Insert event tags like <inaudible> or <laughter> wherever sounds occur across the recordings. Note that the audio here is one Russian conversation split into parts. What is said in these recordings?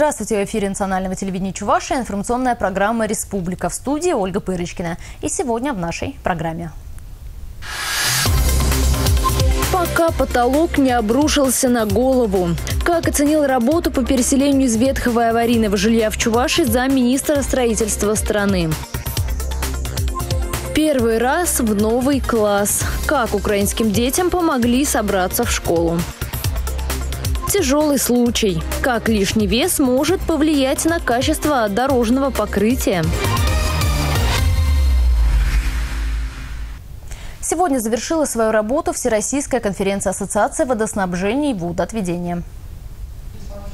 Здравствуйте, в эфире национального телевидения Чувашия информационная программа «Республика» в студии Ольга Пырочкина. И сегодня в нашей программе. Пока потолок не обрушился на голову. Как оценил работу по переселению из ветхого аварийного жилья в Чувашии замминистра строительства страны. Первый раз в новый класс. Как украинским детям помогли собраться в школу. Тяжелый случай. Как лишний вес может повлиять на качество дорожного покрытия? Сегодня завершила свою работу Всероссийская конференция Ассоциации водоснабжения и водоотведения.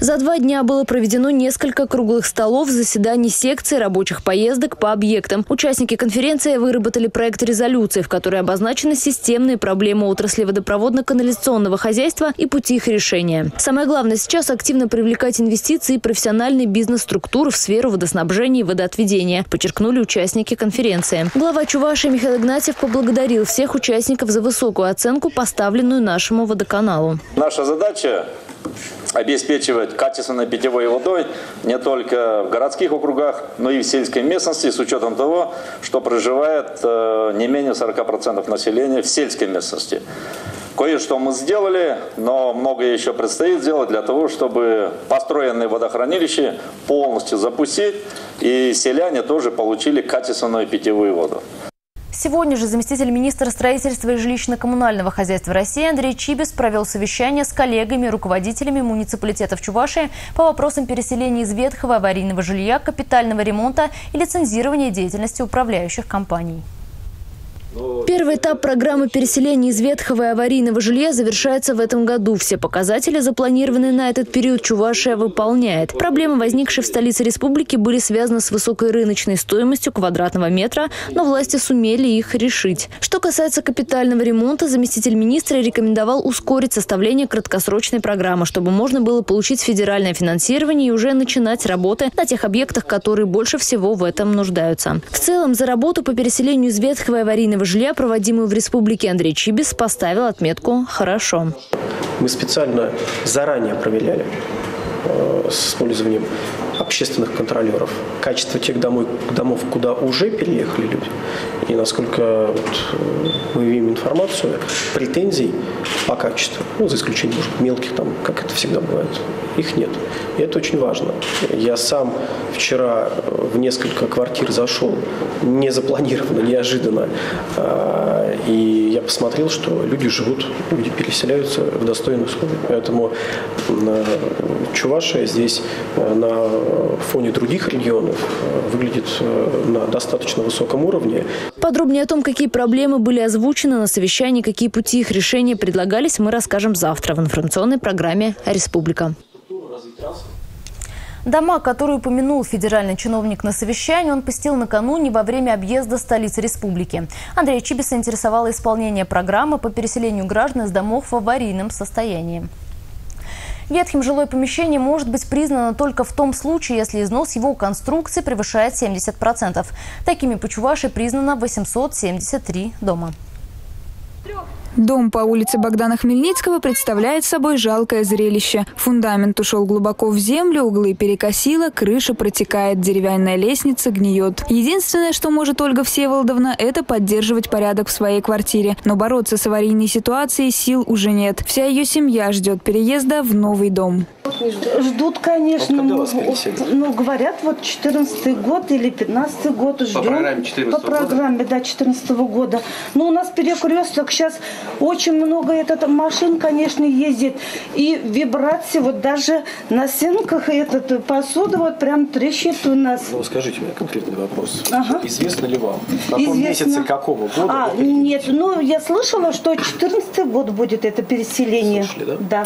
За два дня было проведено несколько круглых столов, заседаний секций, рабочих поездок по объектам. Участники конференции выработали проект резолюции, в которой обозначены системные проблемы отрасли водопроводно-канализационного хозяйства и пути их решения. Самое главное сейчас активно привлекать инвестиции и профессиональные бизнес-структуры в сферу водоснабжения и водоотведения, подчеркнули участники конференции. Глава Чувашии Михаил Игнатьев поблагодарил всех участников за высокую оценку, поставленную нашему водоканалу. Наша задача обеспечивать качественной питьевой водой не только в городских округах, но и в сельской местности, с учетом того, что проживает э, не менее 40% населения в сельской местности. Кое-что мы сделали, но многое еще предстоит сделать для того, чтобы построенные водохранилища полностью запустить, и селяне тоже получили качественную питьевую воду. Сегодня же заместитель министра строительства и жилищно-коммунального хозяйства России Андрей Чибис провел совещание с коллегами, руководителями муниципалитетов Чувашии по вопросам переселения из ветхого аварийного жилья, капитального ремонта и лицензирования деятельности управляющих компаний. Первый этап программы переселения из ветхого и аварийного жилья завершается в этом году. Все показатели, запланированные на этот период, Чувашия выполняет. Проблемы, возникшие в столице республики, были связаны с высокой рыночной стоимостью квадратного метра, но власти сумели их решить. Что касается капитального ремонта, заместитель министра рекомендовал ускорить составление краткосрочной программы, чтобы можно было получить федеральное финансирование и уже начинать работы на тех объектах, которые больше всего в этом нуждаются. В целом, за работу по переселению из ветхого и аварийного жилья, проводимую в республике, Андрей Чибис поставил отметку «хорошо». Мы специально заранее проверяли э, с использованием общественных контролеров качество тех домов, домов, куда уже переехали люди. И насколько вот, э, мы имеем информацию, претензий по качеству, ну, за исключением, может мелких, там, как это всегда бывает, их нет. И это очень важно. Я сам вчера в несколько квартир зашел, не запланированно, неожиданно, а, и я посмотрел, что люди живут, люди переселяются в достойные условия. Поэтому Чувашия здесь э, на фоне других регионов э, выглядит э, на достаточно высоком уровне. Подробнее о том, какие проблемы были озвучены на совещании, какие пути их решения предлагались, мы расскажем завтра в информационной программе «Республика». Дома, которые упомянул федеральный чиновник на совещании, он посетил накануне во время объезда столицы республики. Андрей Чибиса интересовало исполнение программы по переселению граждан из домов в аварийном состоянии. Ветхим жилое помещение может быть признано только в том случае, если износ его конструкции превышает 70%. Такими по Чувашии признано 873 дома. Дом по улице Богдана Хмельницкого представляет собой жалкое зрелище. Фундамент ушел глубоко в землю, углы перекосило, крыша протекает, деревянная лестница гниет. Единственное, что может Ольга Всеволодовна, это поддерживать порядок в своей квартире. Но бороться с аварийной ситуацией сил уже нет. Вся ее семья ждет переезда в новый дом. Ждут, конечно. Ну, ну, говорят, вот 14 год или 15 год ждем. По программе 14 По программе, да, 14 года. Но ну, у нас перекресток сейчас очень много этот машин, конечно, ездит. И вибрации, вот даже на стенках этот посуда вот прям трещит у нас. Ну, скажите мне конкретный вопрос. Ага. Известно ли вам, в каком Известно. месяце какого года? А, нет, ну, я слышала, что 14 год будет это переселение. Слышали, да? Да.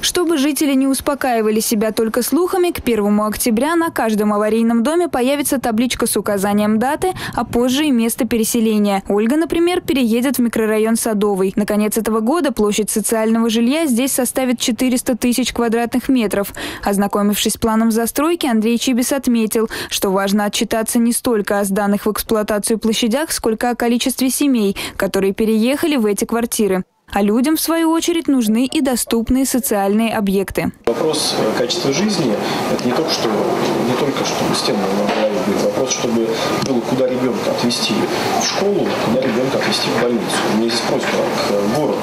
Чтобы жители не успокаивали себя только слухами, к 1 октября на каждом аварийном доме появится табличка с указанием даты, а позже и место переселения. Ольга, например, переедет в микрорайон Садовый. На конец этого года площадь социального жилья здесь составит 400 тысяч квадратных метров. Ознакомившись с планом застройки, Андрей Чибис отметил, что важно отчитаться не столько о сданных в эксплуатацию площадях, сколько о количестве семей, которые переехали в эти квартиры. А людям, в свою очередь, нужны и доступные социальные объекты. Вопрос э, качества жизни – это не только, что, не только чтобы стены на голове. Вопрос, чтобы было куда ребенка отвезти в школу, куда ребенка отвезти в больницу. У меня здесь просьба к городу.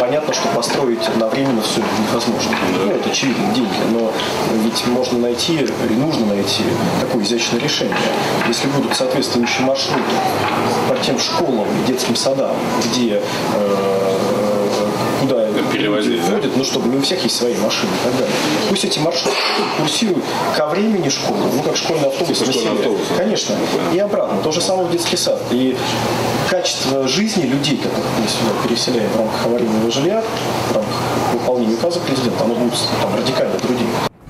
Понятно, что построить одновременно все невозможно. Ну, это очевидно, деньги. Но ведь можно найти, или нужно найти такое изящное решение. Если будут соответствующие маршруты по тем школам и детским садам, где э, перевозить, да? ну, чтобы не у всех есть свои машины и так далее. Пусть эти маршруты курсируют ко времени школы, ну, как школьный автобус. Школьный автобус. Конечно. И обратно. То же самое в детский сад. И качество жизни людей, которых мы сюда переселяем в рамках аварийного жилья, в рамках выполнения указа президента, оно будет там, радикально другим.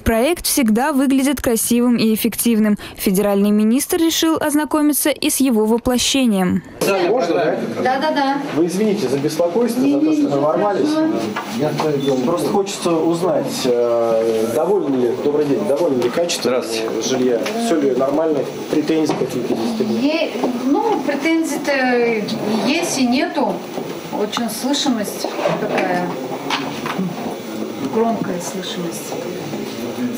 Проект всегда выглядит красивым и эффективным. Федеральный министр решил ознакомиться и с его воплощением. Можно, да? Да, да, да. Вы извините за беспокойство, за то, что мы ворвались. Просто хочется узнать, э, довольны ли, добрый день, довольны ли качество жилья? Все ли нормально? Претензии какие-то есть? Ну, претензий-то есть и нету. Очень слышимость такая, громкая слышимость.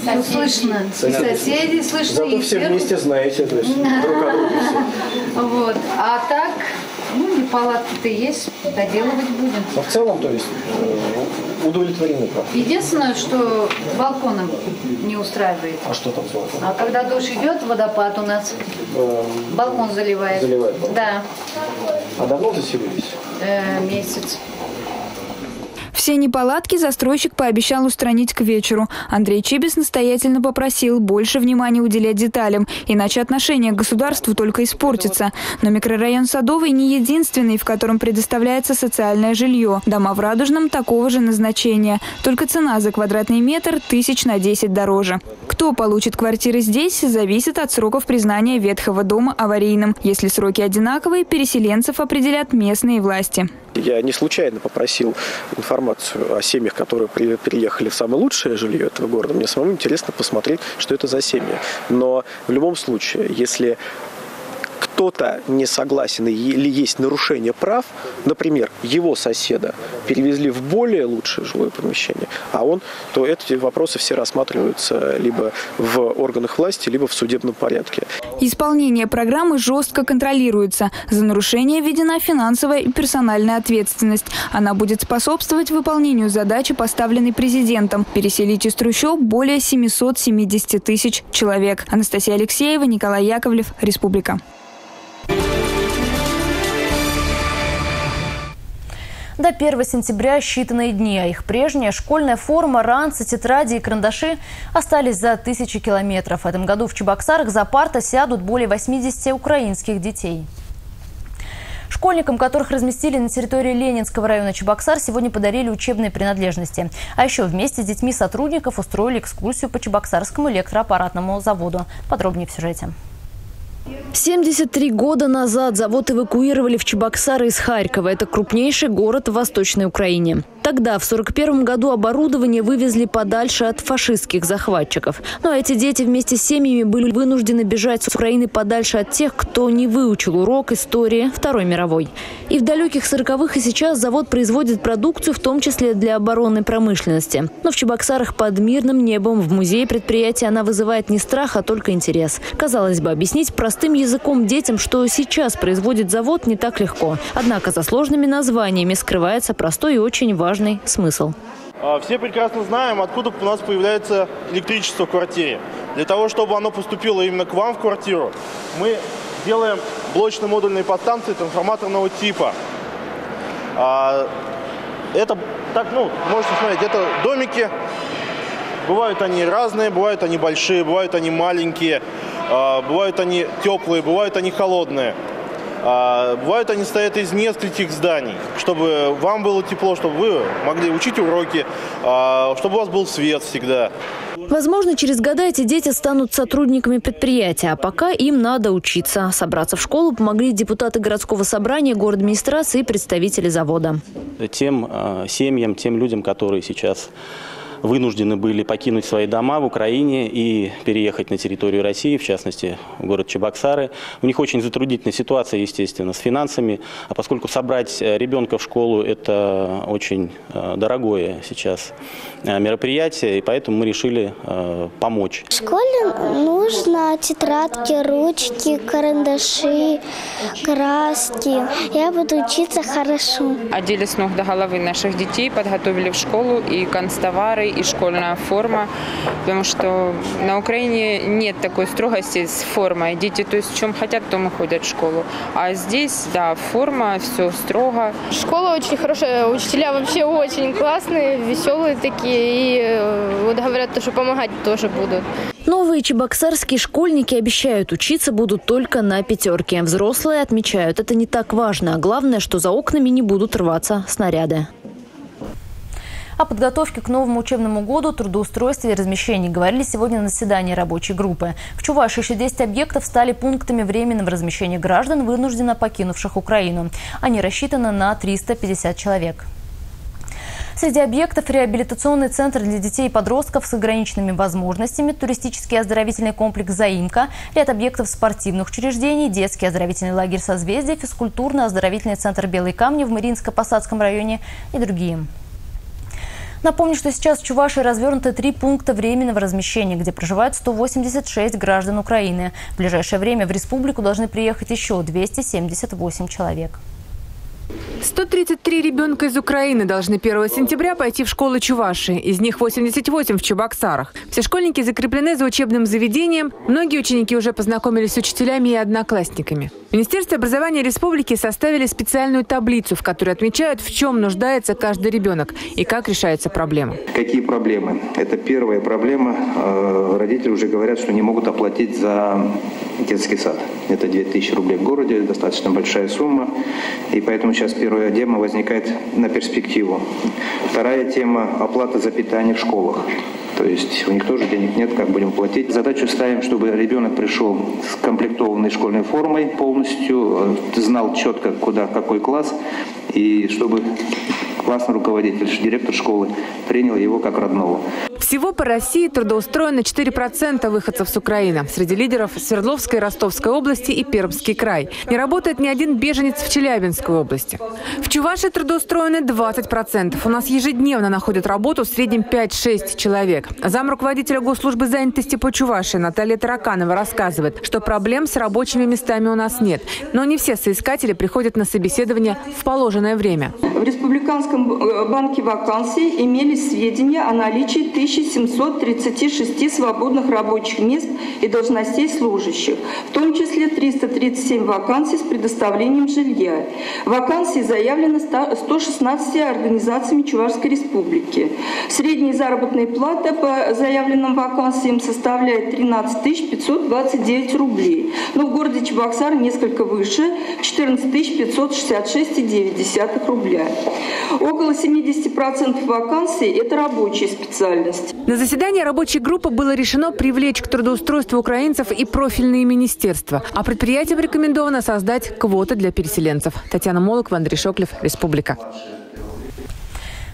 Соседи. слышно. Соседи, соседи слышно. Зато и все вместе знаете, то есть друг о друге <laughs> Вот. А так, ну, не палатки-то есть, доделывать будем. Но в целом, то есть, э, удовлетворены как? Единственное, что балконом не устраивает. А что там с балконом? А когда дождь идет, водопад у нас, э, балкон заливает. Заливает балкон? Да. А давно заселились? Э, месяц. Все неполадки застройщик пообещал устранить к вечеру. Андрей Чибис настоятельно попросил больше внимания уделять деталям, иначе отношение к государству только испортится. Но микрорайон Садовый не единственный, в котором предоставляется социальное жилье. Дома в Радужном такого же назначения. Только цена за квадратный метр тысяч на 10 дороже. Кто получит квартиры здесь, зависит от сроков признания ветхого дома аварийным. Если сроки одинаковые, переселенцев определят местные власти. Я не случайно попросил информацию о семьях, которые переехали в самое лучшее жилье этого города. Мне самому интересно посмотреть, что это за семьи. Но в любом случае, если кто-то не согласен или есть нарушение прав, например, его соседа перевезли в более лучшее жилое помещение, а он, то эти вопросы все рассматриваются либо в органах власти, либо в судебном порядке. Исполнение программы жестко контролируется. За нарушение введена финансовая и персональная ответственность. Она будет способствовать выполнению задачи, поставленной президентом – переселить из трущоб более 770 тысяч человек. Анастасия Алексеева, Николай Яковлев, Республика. До 1 сентября считанные дни, а их прежняя школьная форма, ранцы, тетради и карандаши остались за тысячи километров. В этом году в Чебоксарах за парта сядут более 80 украинских детей. Школьникам, которых разместили на территории Ленинского района Чебоксар, сегодня подарили учебные принадлежности. А еще вместе с детьми сотрудников устроили экскурсию по Чебоксарскому электроаппаратному заводу. Подробнее в сюжете. 73 года назад завод эвакуировали в Чебоксары из Харькова. Это крупнейший город в Восточной Украине. Тогда, в 1941 году, оборудование вывезли подальше от фашистских захватчиков. Ну а эти дети вместе с семьями были вынуждены бежать с Украины подальше от тех, кто не выучил урок истории Второй мировой. И в далеких 40-х и сейчас завод производит продукцию, в том числе для оборонной промышленности. Но в Чебоксарах под мирным небом в музее предприятия она вызывает не страх, а только интерес. Казалось бы, объяснить простым языком детям, что сейчас производит завод, не так легко. Однако за сложными названиями скрывается простой и очень важный смысл. А, все прекрасно знаем, откуда у нас появляется электричество в квартире. Для того, чтобы оно поступило именно к вам в квартиру, мы делаем блочно-модульные подстанции трансформаторного типа. А, это, так, ну, можете смотреть, это домики. Бывают они разные, бывают они большие, бывают они маленькие, бывают они теплые, бывают они холодные. А, бывают они стоят из нескольких зданий, чтобы вам было тепло, чтобы вы могли учить уроки, а, чтобы у вас был свет всегда. Возможно, через года эти дети станут сотрудниками предприятия, а пока им надо учиться. Собраться в школу помогли депутаты городского собрания, город администрации и представители завода. Тем семьям, тем людям, которые сейчас вынуждены были покинуть свои дома в Украине и переехать на территорию России, в частности, в город Чебоксары. У них очень затруднительная ситуация, естественно, с финансами, а поскольку собрать э, ребенка в школу – это очень э, дорогое сейчас э, мероприятие, и поэтому мы решили помочь. В школе нужно тетрадки, ручки, карандаши, краски. Я буду учиться хорошо. Одели с ног до головы наших детей, подготовили в школу и констовары, и школьная форма, потому что на Украине нет такой строгости с формой. Дети, то есть в чем хотят, то мы ходят в школу. А здесь, да, форма, все строго. Школа очень хорошая, учителя вообще очень классные, веселые такие, и э, вот говорят, что помогать тоже будут. Новые чебоксарские школьники обещают, учиться будут только на пятерке. Взрослые отмечают, это не так важно. Главное, что за окнами не будут рваться снаряды. О подготовке к новому учебному году, трудоустройстве и размещении говорили сегодня на заседании рабочей группы. В Чувашии 60 объектов стали пунктами временного размещения граждан, вынужденно покинувших Украину. Они рассчитаны на 350 человек. Среди объектов реабилитационный центр для детей и подростков с ограниченными возможностями, туристический оздоровительный комплекс «Заимка», ряд объектов спортивных учреждений, детский оздоровительный лагерь «Созвездие», физкультурно-оздоровительный центр «Белые камни» в Мариинско-Посадском районе и другие. Напомню, что сейчас в Чувашии развернуты три пункта временного размещения, где проживают 186 граждан Украины. В ближайшее время в республику должны приехать еще 278 человек. 133 ребенка из Украины должны 1 сентября пойти в школы Чуваши. Из них 88 в Чебоксарах. Все школьники закреплены за учебным заведением. Многие ученики уже познакомились с учителями и одноклассниками. В Министерстве образования республики составили специальную таблицу, в которой отмечают, в чем нуждается каждый ребенок и как решается проблема. Какие проблемы? Это первая проблема. Э, родители уже говорят, что не могут оплатить за детский сад. Это 2000 рублей в городе, достаточно большая сумма. И поэтому сейчас первая тема возникает на перспективу. Вторая тема – оплата за питание в школах. То есть у них тоже денег нет, как будем платить. Задачу ставим, чтобы ребенок пришел с комплектованной школьной формой полностью, э, знал четко, куда, какой класс, и чтобы классный руководитель, директор школы принял его как родного. Всего по России трудоустроено 4% выходцев с Украины. Среди лидеров Свердловской и Ростовской области и Пермский край. Не работает ни один беженец в Челябинской области. В Чувашии трудоустроены 20%. У нас ежедневно находят работу в среднем 5-6 человек. Зам руководителя госслужбы занятости по Чувашии Наталья Тараканова рассказывает, что проблем с рабочими местами у нас нет. Но не все соискатели приходят на собеседование в положенное время. В Республиканском э, банке вакансий имелись сведения о наличии 1736 свободных рабочих мест и должностей служащих, в том числе 337 вакансий с предоставлением жилья. Вакансии заявлены 116 организациями Чувашской Республики. Средняя заработная плата по заявленным вакансиям составляет 13 529 рублей, но в городе Чебоксар несколько выше – 14 566,9 рубля. Около 70% вакансий – это рабочие специальности. На заседании рабочей группы было решено привлечь к трудоустройству украинцев и профильные министерства. А предприятиям рекомендовано создать квоты для переселенцев. Татьяна Молокова, Андрей Шоклев, Республика.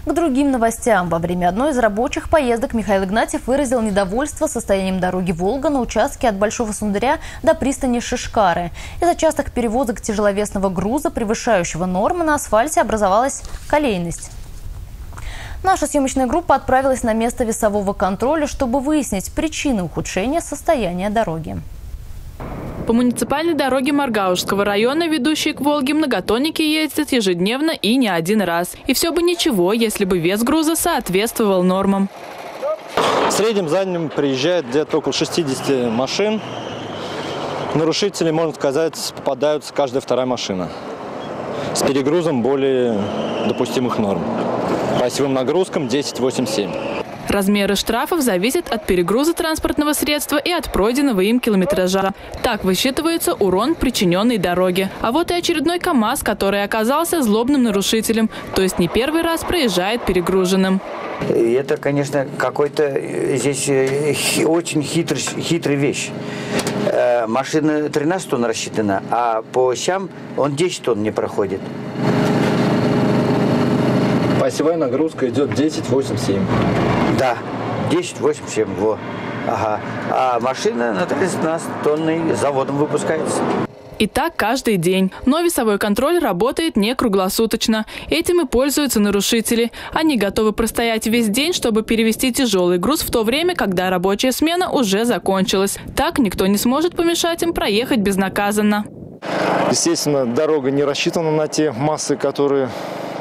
К другим новостям. Во время одной из рабочих поездок Михаил Игнатьев выразил недовольство состоянием дороги «Волга» на участке от Большого Сундыря до пристани Шишкары. Из-за частых перевозок тяжеловесного груза, превышающего нормы, на асфальте образовалась колейность. Наша съемочная группа отправилась на место весового контроля, чтобы выяснить причины ухудшения состояния дороги. По муниципальной дороге Маргаушского района, ведущей к Волге, многотонники ездят ежедневно и не один раз. И все бы ничего, если бы вес груза соответствовал нормам. В среднем за ним приезжает где-то около 60 машин. Нарушители, можно сказать, попадаются каждая вторая машина. С перегрузом более допустимых норм. Осевым нагрузкам 10,87. Размеры штрафов зависят от перегруза транспортного средства и от пройденного им километража. Так высчитывается урон, причиненный дороге. А вот и очередной КАМАЗ, который оказался злобным нарушителем, то есть не первый раз проезжает перегруженным. Это, конечно, какой-то э, здесь э, очень хитрый, хитрая вещь. Э, машина 13 тонн рассчитана, а по осям он 10 тонн не проходит. Осевая нагрузка идет 10, 8, 7. Да, 10, 8, 7, во. Ага. А машина на 13 тонны заводом выпускается. И так каждый день. Но весовой контроль работает не круглосуточно. Этим и пользуются нарушители. Они готовы простоять весь день, чтобы перевести тяжелый груз в то время, когда рабочая смена уже закончилась. Так никто не сможет помешать им проехать безнаказанно. Естественно, дорога не рассчитана на те массы, которые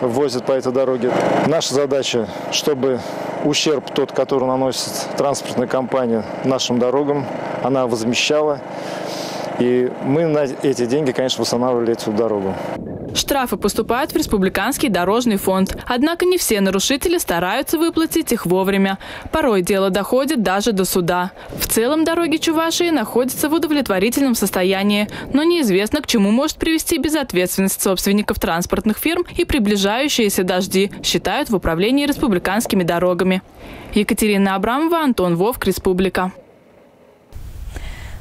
возят по этой дороге. Наша задача, чтобы ущерб тот, который наносит транспортная компания нашим дорогам, она возмещала. И мы на эти деньги, конечно, восстанавливали эту дорогу. Штрафы поступают в Республиканский дорожный фонд. Однако не все нарушители стараются выплатить их вовремя. Порой дело доходит даже до суда. В целом дороги Чувашии находятся в удовлетворительном состоянии, но неизвестно, к чему может привести безответственность собственников транспортных фирм и приближающиеся дожди, считают в управлении республиканскими дорогами. Екатерина Абрамова, Антон Вовк, Республика.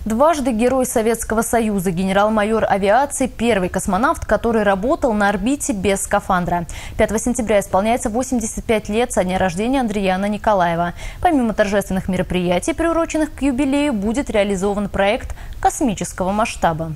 Дважды Герой Советского Союза, генерал-майор авиации, первый космонавт, который работал на орбите без скафандра. 5 сентября исполняется 85 лет со дня рождения Андреяна Николаева. Помимо торжественных мероприятий, приуроченных к юбилею, будет реализован проект космического масштаба.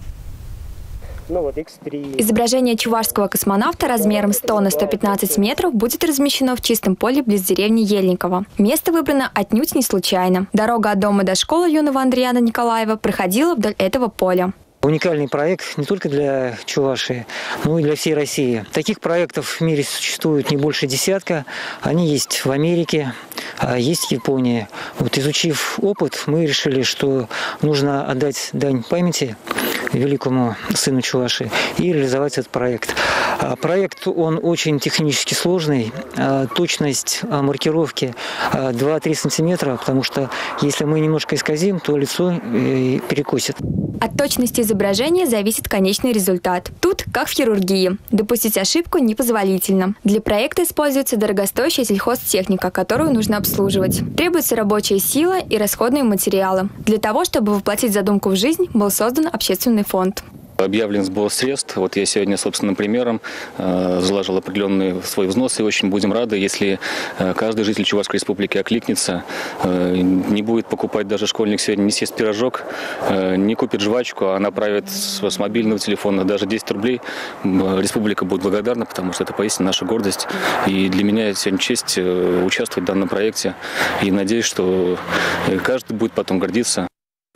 Ну, вот X3. Изображение чувашского космонавта размером 100 на 115 метров будет размещено в чистом поле близ деревни Ельниково. Место выбрано отнюдь не случайно. Дорога от дома до школы юного Андриана Николаева проходила вдоль этого поля. Уникальный проект не только для Чувашии, но и для всей России. Таких проектов в мире существует не больше десятка. Они есть в Америке, а есть в Японии. Вот изучив опыт, мы решили, что нужно отдать дань памяти великому сыну Чуваши и реализовать этот проект. А проект, он очень технически сложный. А точность маркировки 2-3 сантиметра, потому что если мы немножко исказим, то лицо э, перекосит. От точности изображения зависит конечный результат. Тут, как в хирургии, допустить ошибку непозволительно. Для проекта используется дорогостоящая сельхозтехника, которую нужно обслуживать. Требуется рабочая сила и расходные материалы. Для того, чтобы воплотить задумку в жизнь, был создан общественный фонд. Объявлен сбор средств. Вот я сегодня собственным примером э, заложил определенный свой взнос и очень будем рады, если э, каждый житель Чувашской республики окликнется, э, не будет покупать даже школьник сегодня, не съест пирожок, не купит жвачку, а направит с, мобильного телефона даже 10 рублей. Республика будет благодарна, потому что это поистине наша гордость. И для меня сегодня честь участвовать в данном проекте. И надеюсь, что каждый будет потом гордиться.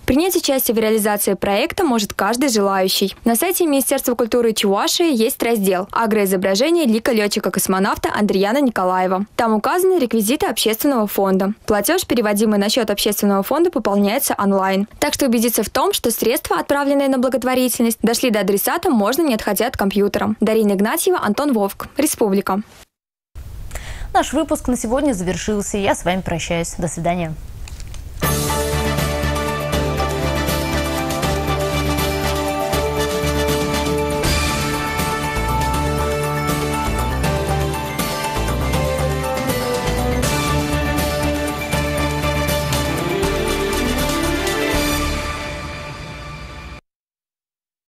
Принять участие в реализации проекта может каждый желающий. На сайте Министерства культуры Чувашии есть раздел «Агроизображение лика летчика-космонавта Андреяна Николаева». Там указаны реквизиты общественного фонда. Платеж, переводимый на счет общественного фонда, пополняется онлайн. Так что убедиться в том, что средства, отправленные на благотворительность, дошли до адресата, можно не отходя от компьютера. Дарина Игнатьева, Антон Вовк. Республика. Наш выпуск на сегодня завершился. Я с вами прощаюсь. До свидания.